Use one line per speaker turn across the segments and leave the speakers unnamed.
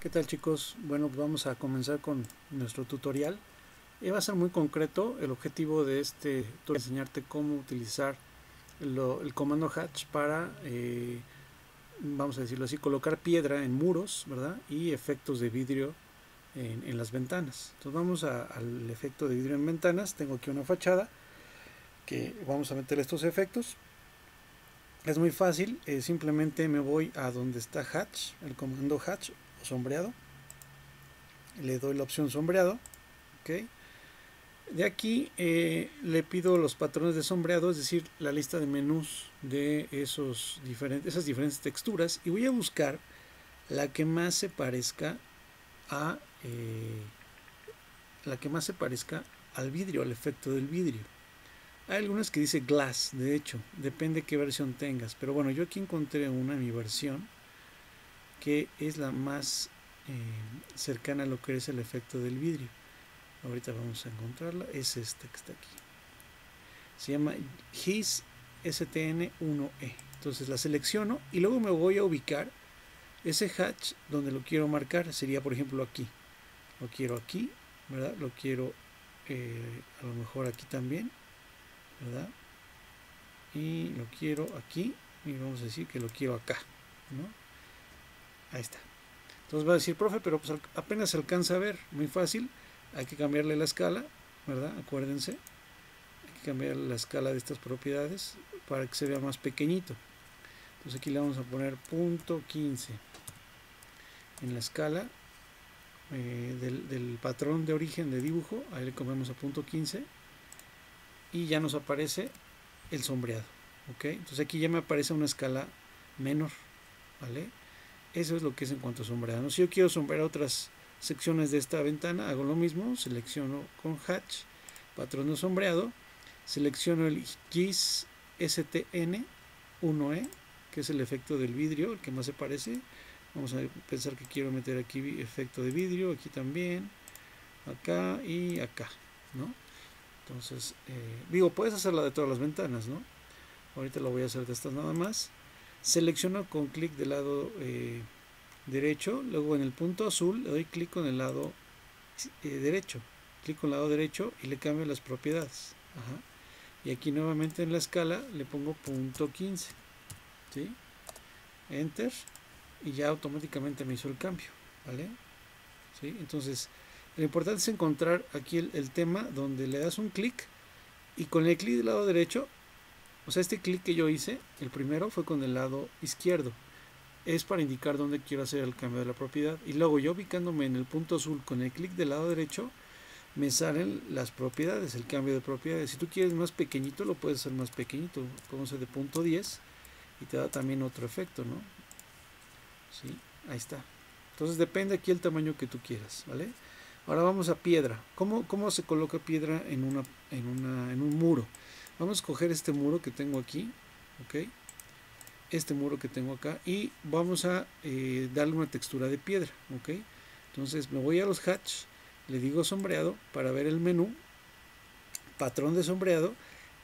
¿Qué tal chicos? Bueno, pues vamos a comenzar con nuestro tutorial. Va a ser muy concreto. El objetivo de este tutorial es enseñarte cómo utilizar el comando hatch para, eh, vamos a decirlo así, colocar piedra en muros, ¿verdad? Y efectos de vidrio en, las ventanas. Entonces vamos al efecto de vidrio en ventanas. Tengo aquí una fachada que vamos a meter estos efectos. Es muy fácil, eh, simplemente me voy a donde está hatch, el comando hatch sombreado. Le doy la opción sombreado de aquí eh, le pido los patrones de sombreado es decir la lista de menús de esos diferentes esas diferentes texturas y voy a buscar la que más se parezca a eh, la que más se parezca al vidrio al efecto del vidrio. Hay algunas que dice glass de hecho depende qué versión tengas pero bueno yo aquí encontré una mi versión que es la más eh, cercana a lo que es el efecto del vidrio. Ahorita vamos a encontrarla. Es esta que está aquí. Se llama GIS STN1E. Entonces la selecciono y luego me voy a ubicar ese hatch donde lo quiero marcar. Sería por ejemplo aquí. Lo quiero aquí, ¿verdad? Lo quiero eh, a lo mejor aquí también, ¿verdad? Y lo quiero aquí y vamos a decir que lo quiero acá, ¿no? Ahí está. Entonces va a decir, profe, pero pues apenas se alcanza a ver, muy fácil. Hay que cambiarle la escala, ¿verdad? Acuérdense. Hay que cambiar la escala de estas propiedades para que se vea más pequeñito. Entonces aquí le vamos a poner punto 15 en la escala eh, del, patrón de origen de dibujo. Ahí le comemos a punto 15 y ya nos aparece el sombreado. ¿ok? Entonces aquí ya me aparece una escala menor. ¿vale? Eso es lo que es en cuanto a sombreado. Si yo quiero sombrear otras secciones de esta ventana, hago lo mismo, selecciono con hatch, patrón de sombreado, selecciono el GIS STN 1E, que es el efecto del vidrio, el que más se parece. Vamos a pensar que quiero meter aquí efecto de vidrio, aquí también, acá y acá, ¿no? Entonces, eh, digo, puedes hacerla de todas las ventanas, ¿no? Ahorita lo voy a hacer de estas nada más selecciono con clic del lado eh, derecho, luego en el punto azul le doy clic con el lado eh, derecho, clic con el lado derecho y le cambio las propiedades. Y aquí nuevamente en la escala le pongo punto 15. ¿sí? Enter y ya automáticamente me hizo el cambio. ¿vale? Entonces, lo importante es encontrar aquí el tema donde le das un clic y con el clic del lado derecho o sea, este clic que yo hice, el primero fue con el lado izquierdo. Es para indicar dónde quiero hacer el cambio de la propiedad. Y luego yo ubicándome en el punto azul con el clic del lado derecho, me salen las propiedades, el cambio de propiedades. Si tú quieres más pequeñito, lo puedes hacer más pequeñito. Hacer de punto 10 y te da también otro efecto, ¿no? Sí, ahí está. Entonces depende aquí el tamaño que tú quieras, ¿vale? Ahora vamos a piedra. ¿Cómo, cómo se coloca piedra en, una, en, una, en un muro? Vamos a coger este muro que tengo aquí, ok. Este muro que tengo acá y vamos a eh, darle una textura de piedra, ok. Entonces me voy a los hatch, le digo sombreado para ver el menú, patrón de sombreado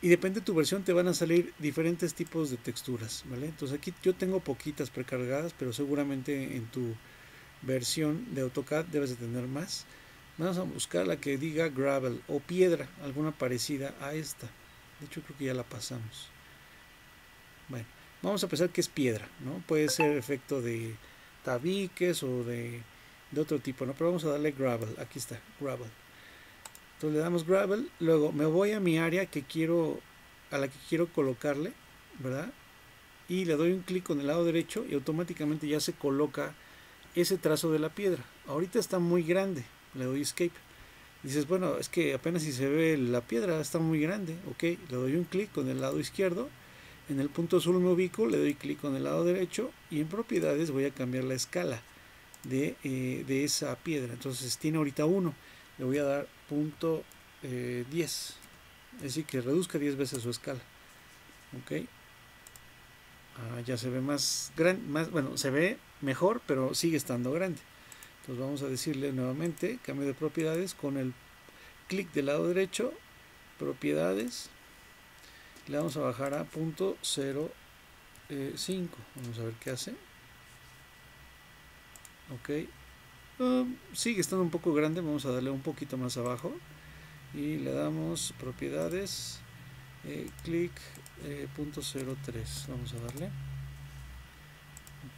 y depende de tu versión te van a salir diferentes tipos de texturas, ¿vale? Entonces aquí yo tengo poquitas precargadas, pero seguramente en tu versión de AutoCAD debes de tener más. Vamos a buscar la que diga gravel o piedra, alguna parecida a esta. De hecho, creo que ya la pasamos. Bueno, vamos a pensar que es piedra, ¿no? Puede ser efecto de tabiques o de, de otro tipo, ¿no? Pero vamos a darle gravel. Aquí está, gravel. Entonces le damos gravel. Luego me voy a mi área que quiero, a la que quiero colocarle, ¿verdad? Y le doy un clic con el lado derecho y automáticamente ya se coloca ese trazo de la piedra. Ahorita está muy grande. Le doy escape dices, bueno, es que apenas si se ve la piedra, está muy grande, ok, le doy un clic con el lado izquierdo, en el punto azul me ubico, le doy clic con el lado derecho y en propiedades voy a cambiar la escala de, eh, esa piedra, entonces tiene ahorita 1, le voy a dar punto 10, eh, es decir, que reduzca 10 veces su escala, ok, ah, ya se ve más grande, más, bueno, se ve mejor, pero sigue estando grande. Entonces vamos a decirle nuevamente cambio de propiedades con el clic del lado derecho, propiedades, le vamos a bajar a punto 0.5. Eh, vamos a ver qué hace. Ok, Um, sigue estando un poco grande, vamos a darle un poquito más abajo y le damos propiedades, eh, clic eh, punto 03, vamos a darle.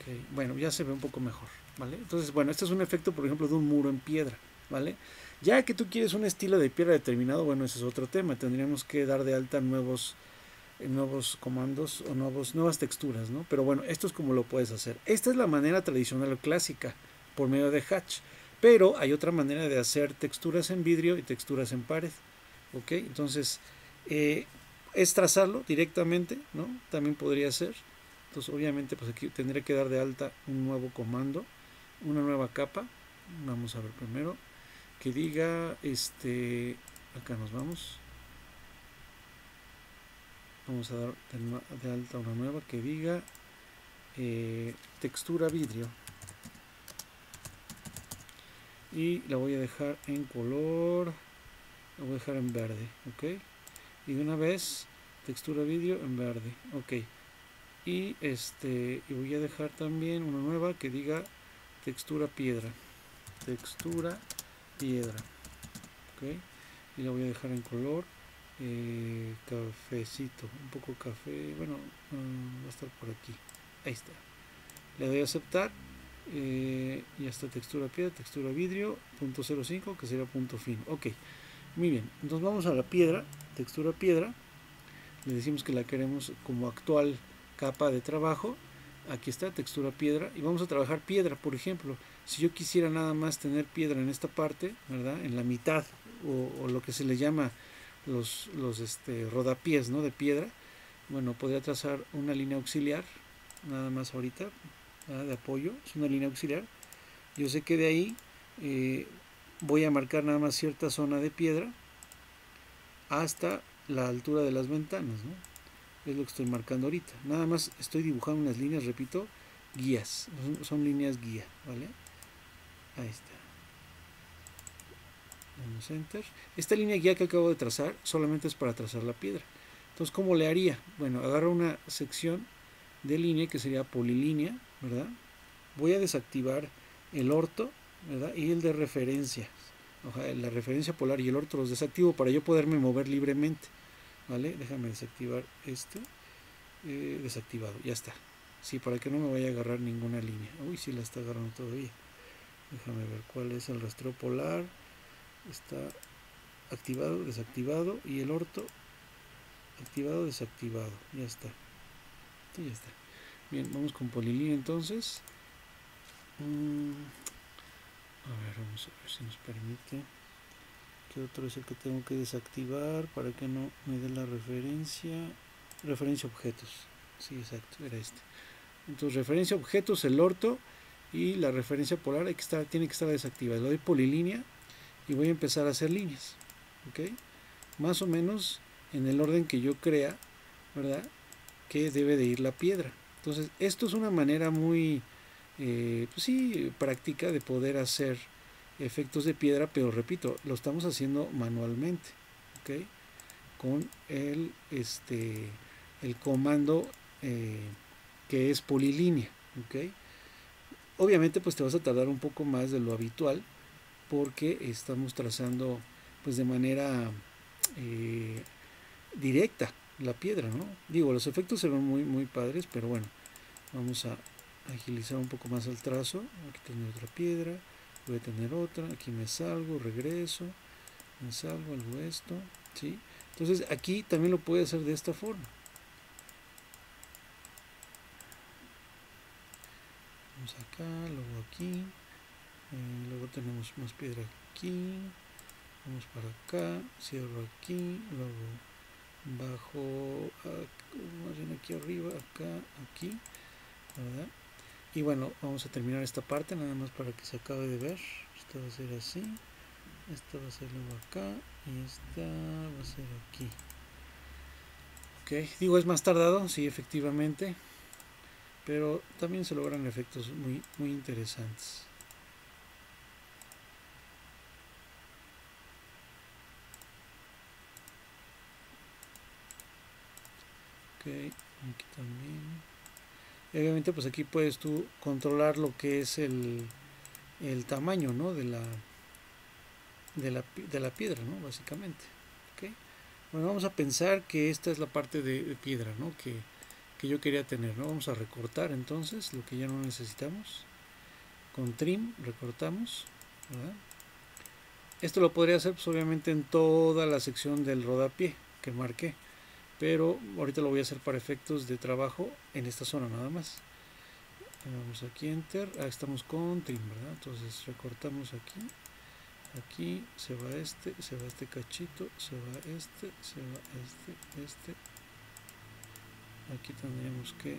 Okay. Bueno, ya se ve un poco mejor, Entonces, bueno, este es un efecto, por ejemplo, de un muro en piedra, ¿vale? Ya que tú quieres un estilo de piedra determinado, bueno, ese es otro tema. Tendríamos que dar de alta nuevos, eh, nuevos comandos o nuevos, nuevas texturas, ¿no? Pero bueno, esto es como lo puedes hacer. Esta es la manera tradicional o clásica por medio de Hatch. Pero hay otra manera de hacer texturas en vidrio y texturas en pared. ¿Ok? Entonces, eh, es trazarlo directamente, ¿no? También podría ser. Entonces, obviamente, pues aquí tendré que dar de alta un nuevo comando, una nueva capa. Vamos a ver primero. Que diga, este, acá nos vamos. Vamos a dar de, alta una nueva. Que diga eh, textura vidrio. Y la voy a dejar en color la voy a dejar en verde ok y de una vez textura vídeo en verde ok y este y voy a dejar también una nueva que diga textura piedra. Textura piedra. Y la voy a dejar en color. Eh, cafecito. Un poco café. Bueno mm, va a estar por aquí. Ahí está. Le doy a aceptar. Eh, y hasta textura piedra, textura vidrio, punto 05 que sería punto fin. Ok, muy bien. Entonces vamos a la piedra, textura piedra. Le decimos que la queremos como actual capa de trabajo. Aquí está textura piedra y vamos a trabajar piedra, por ejemplo. Si yo quisiera nada más tener piedra en esta parte, ¿verdad? En la mitad o, lo que se le llama los, los este, rodapiés ¿no? de piedra, bueno, podría trazar una línea auxiliar, nada más ahorita, de apoyo, es una línea auxiliar. Yo sé que de ahí eh, voy a marcar nada más cierta zona de piedra hasta la altura de las ventanas, ¿no? Es lo que estoy marcando ahorita. Nada más estoy dibujando unas líneas, repito, guías. Son, líneas guía, ¿vale? Ahí está. Damos enter. Esta línea guía que acabo de trazar solamente es para trazar la piedra. Entonces, ¿cómo le haría? Bueno, agarro una sección de línea que sería polilínea ¿verdad? Voy a desactivar el orto, ¿verdad? Y el de referencia, la referencia polar y el orto los desactivo para yo poderme mover libremente, ¿vale? Déjame desactivar este, eh, desactivado, ya está. Sí, para que no me vaya a agarrar ninguna línea. Uy, sí la está agarrando todavía. Déjame ver cuál es el rastreo polar. Está activado, desactivado y el orto activado, desactivado. Ya está. Ya está. Bien, vamos con polilínea entonces. Mm, a ver, vamos a ver si nos permite. ¿Qué otro es el que tengo que desactivar para que no me dé la referencia? Referencia objetos. Sí, exacto, era este. Entonces, referencia objetos, el orto y la referencia polar hay tiene que estar desactivada. Le doy polilínea y voy a empezar a hacer líneas. ¿Ok? Más o menos en el orden que yo crea, ¿verdad? Que debe de ir la piedra. Entonces, esto es una manera muy, eh, pues sí, práctica de poder hacer efectos de piedra, pero repito, lo estamos haciendo manualmente, ¿ok? Con el, este, el comando eh, que es polilínea, ¿ok? Obviamente, pues te vas a tardar un poco más de lo habitual, porque estamos trazando, pues de manera eh, directa, la piedra, ¿no? Digo, los efectos se ven muy, muy padres, pero bueno, vamos a agilizar un poco más el trazo. Aquí tengo otra piedra, voy a tener otra, aquí me salgo, regreso, me salgo, algo esto, ¿sí? Entonces aquí también lo puede hacer de esta forma. Vamos acá, luego aquí, eh, luego tenemos más piedra aquí, vamos para acá, cierro aquí, luego bajo más bien aquí arriba acá aquí ¿verdad? Y bueno vamos a terminar esta parte nada más para que se acabe de ver. Esto va a ser así. Esta va a ser luego acá. Y esta va a ser aquí. Ok digo es más tardado sí efectivamente. Pero también se logran efectos muy muy interesantes. Aquí también. Obviamente pues aquí puedes tú controlar lo que es el, el tamaño ¿no? de, la, de, la, de la piedra, ¿no? básicamente. Bueno, vamos a pensar que esta es la parte de, piedra ¿no? que, que, yo quería tener. ¿no? Vamos a recortar entonces lo que ya no necesitamos. Con trim recortamos. Esto lo podría hacer pues, obviamente en toda la sección del rodapié que marqué. Pero ahorita lo voy a hacer para efectos de trabajo en esta zona nada más. Vamos aquí enter. Ah, estamos con trim, ¿verdad? Entonces recortamos aquí. Aquí se va este, se va este cachito, se va este, se va este, este. Aquí tendríamos que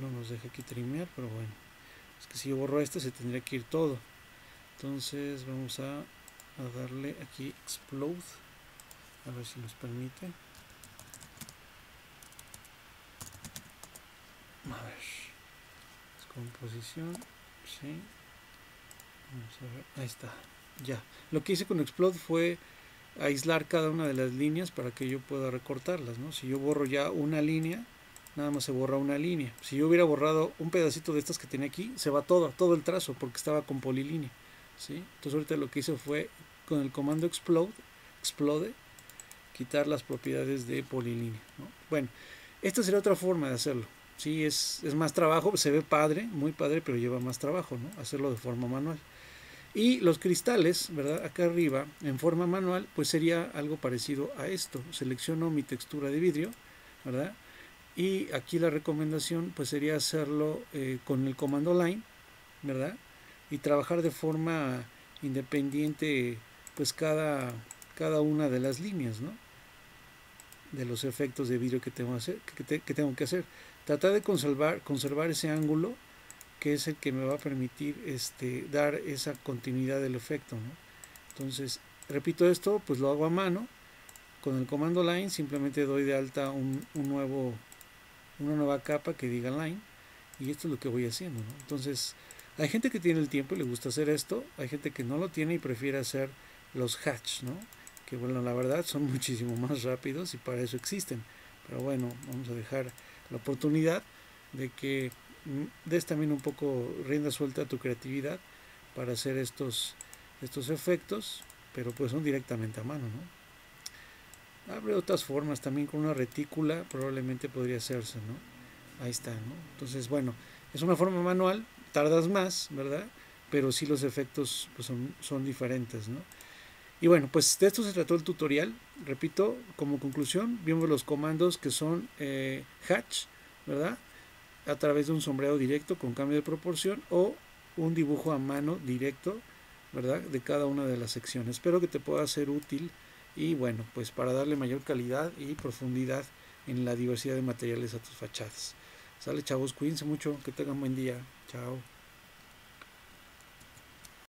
no nos deja aquí trimear, pero bueno. Es que si yo borro este se tendría que ir todo. Entonces vamos a, a darle aquí explode. A ver si nos permite. A ver. Composición. Sí. Vamos a ver. Ahí está. Ya. Lo que hice con Explode fue aislar cada una de las líneas para que yo pueda recortarlas. ¿no? Si yo borro ya una línea, nada más se borra una línea. Si yo hubiera borrado un pedacito de estas que tenía aquí, se va todo, todo el trazo, porque estaba con polilínea. ¿sí? Entonces ahorita lo que hice fue con el comando explode, explode, quitar las propiedades de polilínea. ¿no? Bueno, esta sería otra forma de hacerlo. Sí, es, es, más trabajo, se ve padre, muy padre, pero lleva más trabajo. Hacerlo de forma manual. Y los cristales, ¿verdad? Acá arriba, en forma manual, pues sería algo parecido a esto. Selecciono mi textura de vidrio, ¿verdad? Y aquí la recomendación, pues sería hacerlo eh, con el comando line, ¿verdad? Y trabajar de forma independiente, pues cada, cada una de las líneas, ¿no? De los efectos de vidrio que tengo, hacer, que, que tengo que hacer tratar de conservar, conservar ese ángulo que es el que me va a permitir este, dar esa continuidad del efecto. Entonces, repito esto, pues lo hago a mano. Con el comando line simplemente doy de alta un, nuevo, una nueva capa que diga line y esto es lo que voy haciendo. Entonces, hay gente que tiene el tiempo y le gusta hacer esto, hay gente que no lo tiene y prefiere hacer los hatch, ¿no? Que bueno, la verdad son muchísimo más rápidos y para eso existen. Pero bueno, vamos a dejar la oportunidad de que des también un poco rienda suelta a tu creatividad para hacer estos, estos efectos, pero pues son directamente a mano, ¿no? Abre otras formas, también con una retícula probablemente podría hacerse, ¿no? Ahí está, ¿no? Entonces, bueno, es una forma manual, tardas más, ¿verdad? Pero sí los efectos pues, son, son diferentes, ¿no? Y bueno, pues de esto se trató el tutorial. Repito, como conclusión, vimos los comandos que son eh, hatch, ¿verdad? A través de un sombreado directo con cambio de proporción o un dibujo a mano directo, ¿verdad? De cada una de las secciones. Espero que te pueda ser útil y bueno, pues para darle mayor calidad y profundidad en la diversidad de materiales a tus fachadas. Sale chavos, cuídense mucho, que tengan buen día. Chao.